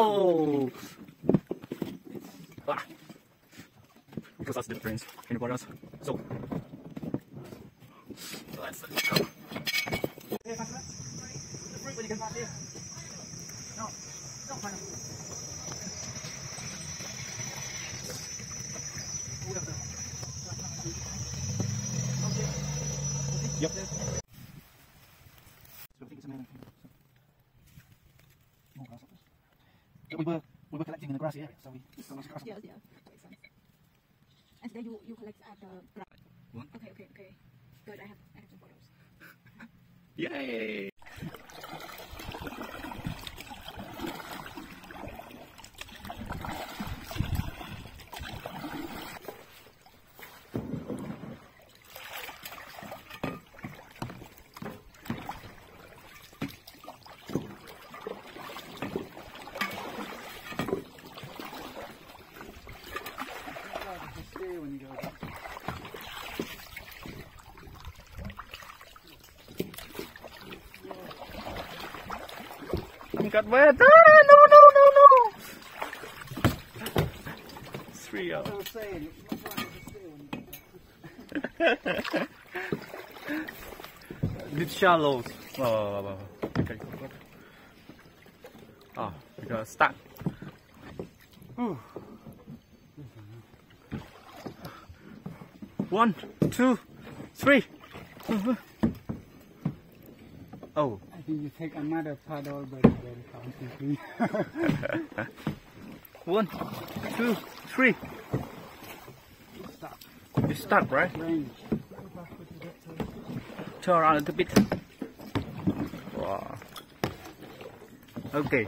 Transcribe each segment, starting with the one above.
Oh! Ah. Because that's the difference in the waters. So, let's go. Yep. We were we were collecting in the grassy area, so we so we grass. Yes, yeah. Makes sense. And then you, you collect at the ground. What? Okay, okay, okay. Good, I have, I have some photos. Yay! Got wet. Ah, no, no, no, no. Three out. Deep shallows. Oh, oh, oh, oh. Okay. Ah, we gotta start. Whew. One, two, three. Oh. Think you take another paddle, but then counting One, two, three. Stop. You stuck, right? Range. Turn around a little bit. Wow. Okay.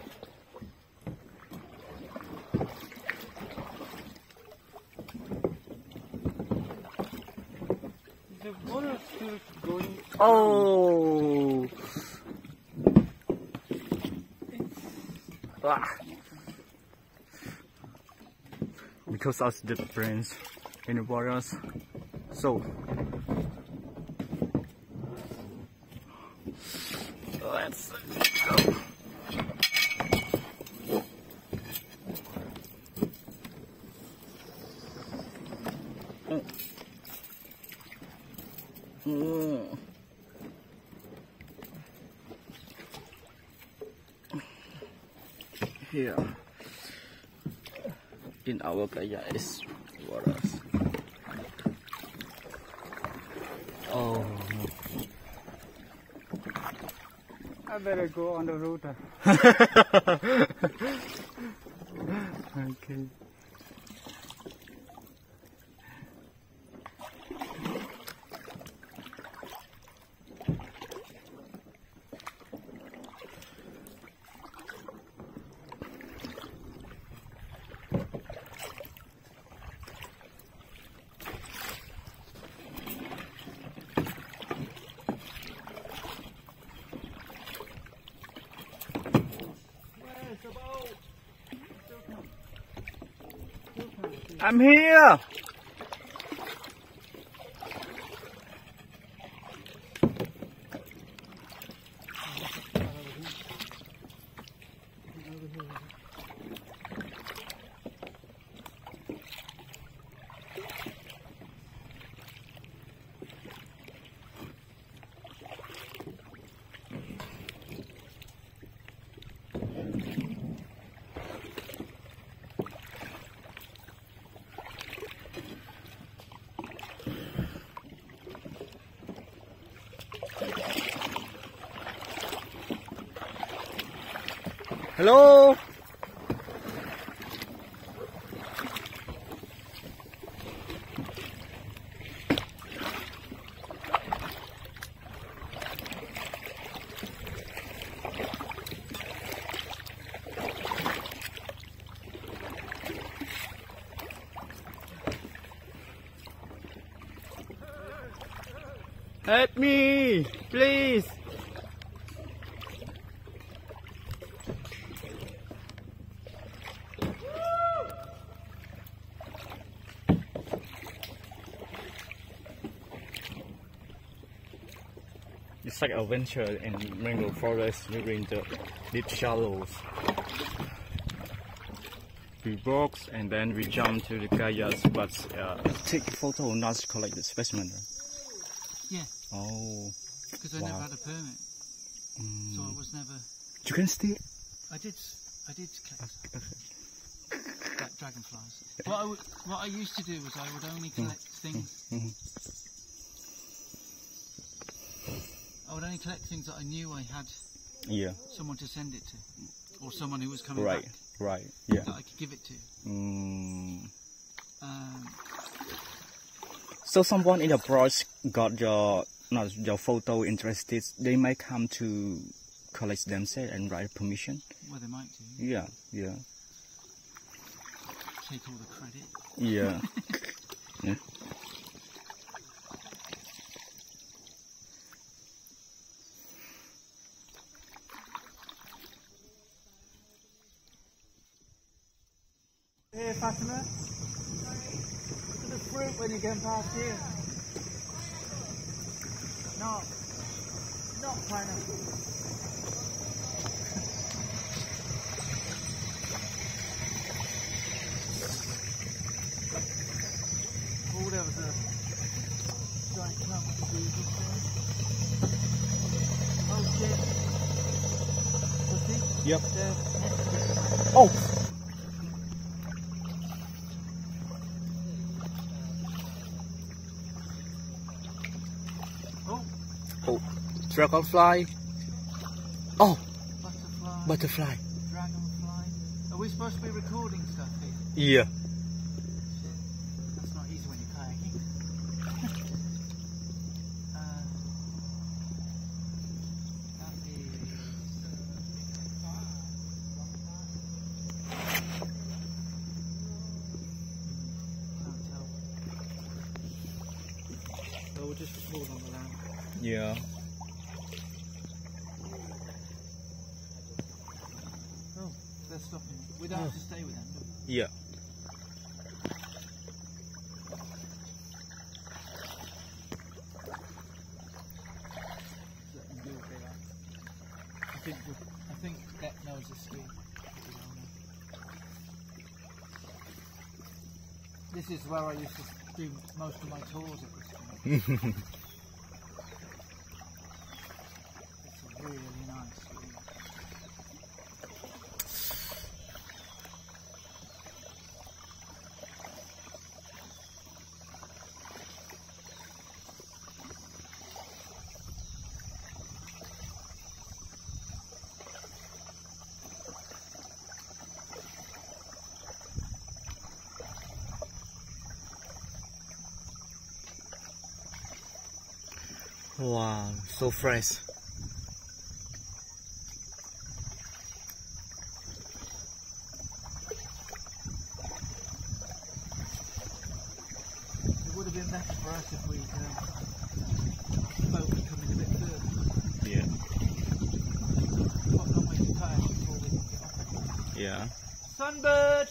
The water still going. Oh. Because that's the difference in the waters. So let's go. Oh. Mm. Here in our kayak is waters. Oh no. I better go on the road. okay. I'm here. Hello. Help me, please. It's like adventure in mangrove forest We during the deep shallows. we walked and then we jump to the kayaks, but uh, take photo, not to collect the specimen. Right? Yeah. Oh, Because I Wow. never had a permit, mm. so I was never. you can still. I did. I did collect dragonflies. What I what I used to do was I would only collect things. Mhm. I would only collect things that I knew I had Yeah, someone to send it to, or someone who was coming right, back right, right, yeah. that I could give it to. Mm. Um, So someone in the brush got your not your photo interested. They might come to collect themselves and write permission. well, they might do. Yeah, yeah, Take all the credit. yeah. yeah. Fatima, look at the fruit when you're going past here. No, not pineapple. Oh, there was a giant clump of weevils there. Oh shit. Yep. Oh, Oh, dragonfly. Oh, Butterfly. butterfly. Dragonfly. Are we supposed to be recording stuff here? Yeah. Shit. That's not easy when you're kayaking. uh, that is. Can't tell. So we'll just record on the lamp. Yeah. Oh, they're stopping. We don't have to stay with them. do we? Yeah. Let them do what they like. I think the, I think that knows the skill. pretty well now. This is where I used to do most of my tours at this point. it's a really nice skill. Wow, so fresh. It would have been better for us if we'd um, boat had come in a bit further. Yeah. What long way to before we can get off? Yeah. Sunbird!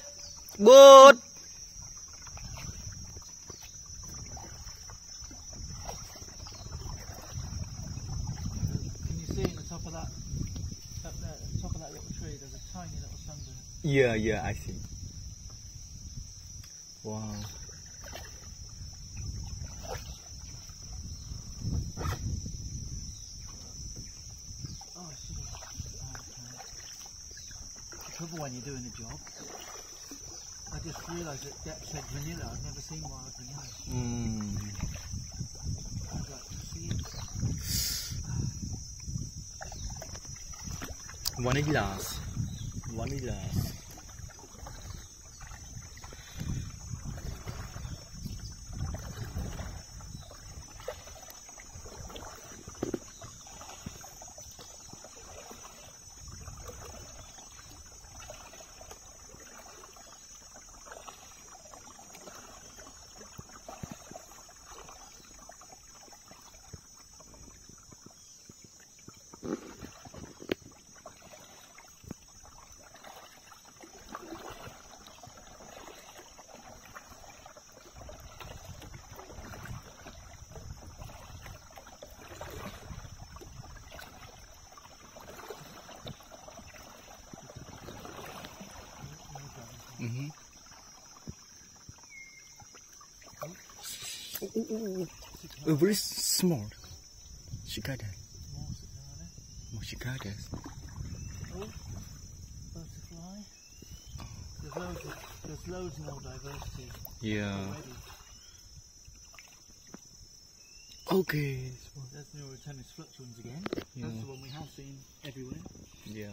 Good. Can you see in the top of that, up there, at the top of that little tree, there's a tiny little sunbird. Yeah, yeah, I see. Wow. Oh, have. The trouble when you're doing a job, I just realised that Depp said vanilla. I've never seen wild vanilla. Mm. I'd like to see it. Vanillas. Vanillas. ooh, ooh, ooh. Uh, very small. Cicadas. More cicada. More cicadas. Oh, butterfly. There's loads, of, there's loads more diversity Yeah. already. Okay. There's Neurothemis fluctuans again. Yeah. That's the one we have seen everywhere. Yeah.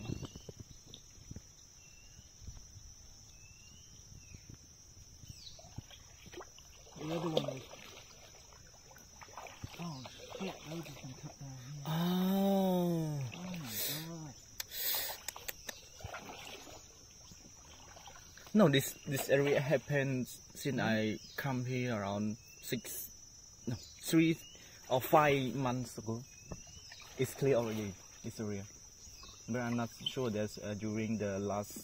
The other one was. Oh shit, loads have been cut down here. Oh. Oh my god. No, this this area happened since I come here around six, no, three or five months ago. It's clear already. This area, but I'm not sure that uh, during the last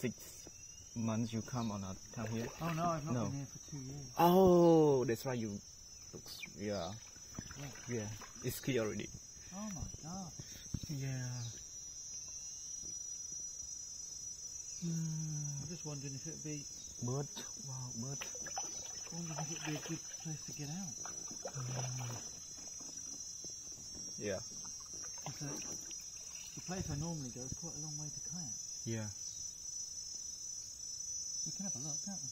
six months you come or not come here. Oh no, I've not No. been here for two years. Oh, that's why you looks yeah, yeah. It's clear already. Oh my god. Yeah. I'm just wondering if it'd be Bird, wow, bird. wondering if it'd be a good place to get out. Yeah, 'Cause the, the place I normally go is quite a long way to kayak. yeah. We can have a look, can't we?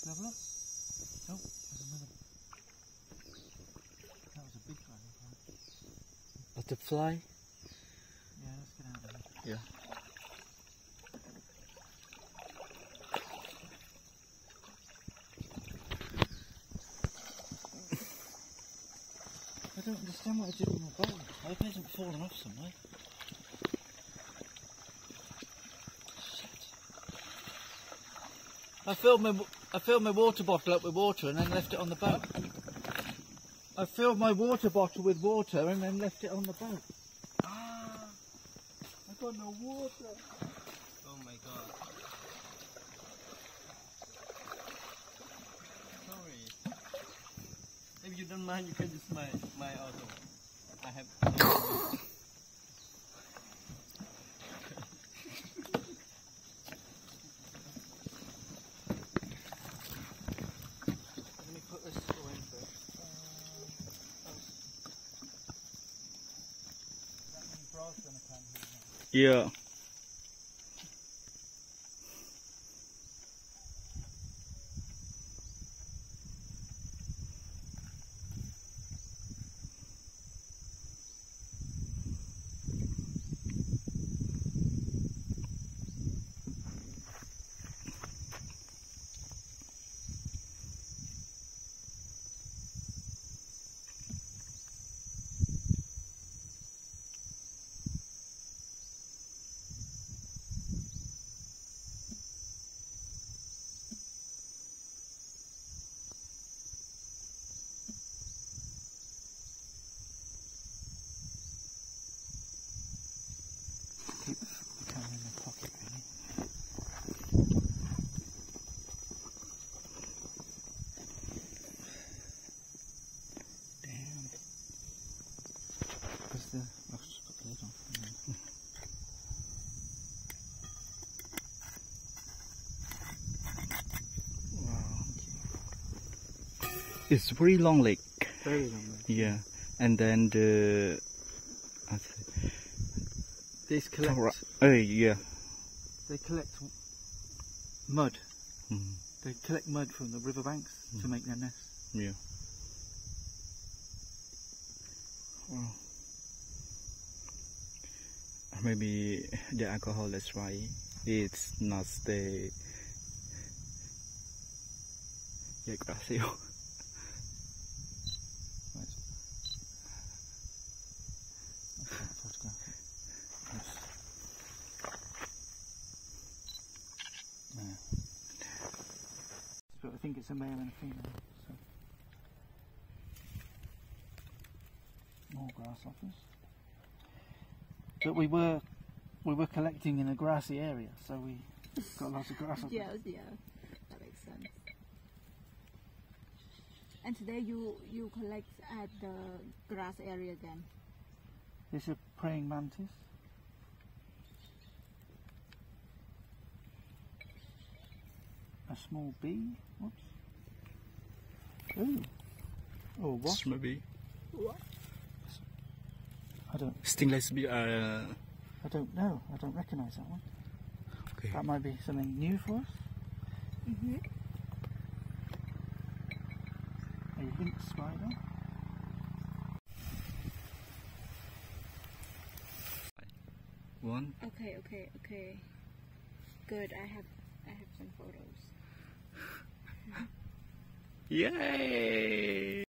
Can have a look? Oh, there's another. That was a big dragonfly. Butterfly. Yeah, let's get out of here. Yeah. I don't understand what I did with my bowl. I hope it hasn't fallen off somewhere. Shit. I filled my I filled my water bottle up with water and then left it on the boat. I filled my water bottle with water and then left it on the boat. Ah, I got no water. Oh my god. Sorry. If you don't mind, you can use my my auto. I have. Let me put this away first. That many bras gonna come here. Yeah. keep the camera in my pocket really. Damn. Where's the I'll just put the lid on. Wow. It's very long leg. Very long lake. Yeah. And then the. These collect. Oh yeah. they collect mud. Mm, They collect mud from the riverbanks to make their nests. yeah. Wow. Maybe the alcohol that's why it's not the. Yeah, gracias. I can't photograph it. It's- Yeah. But I think it's a male and a female. So. More grasshoppers. But we were we were collecting in a grassy area, so we got lots of grasshoppers. Yeah, yeah, that makes sense. And today you you collect at the grass area again. This is a praying mantis. a small bee. Whoops. Ooh. Oh, what? Maybe I don't. stingless bee. Uh, I don't know. I don't recognise that one. okay. That might be something new for us. Mm-hmm. A lynx spider. One. Okay, okay, okay. Good. I have I have some photos. Yay!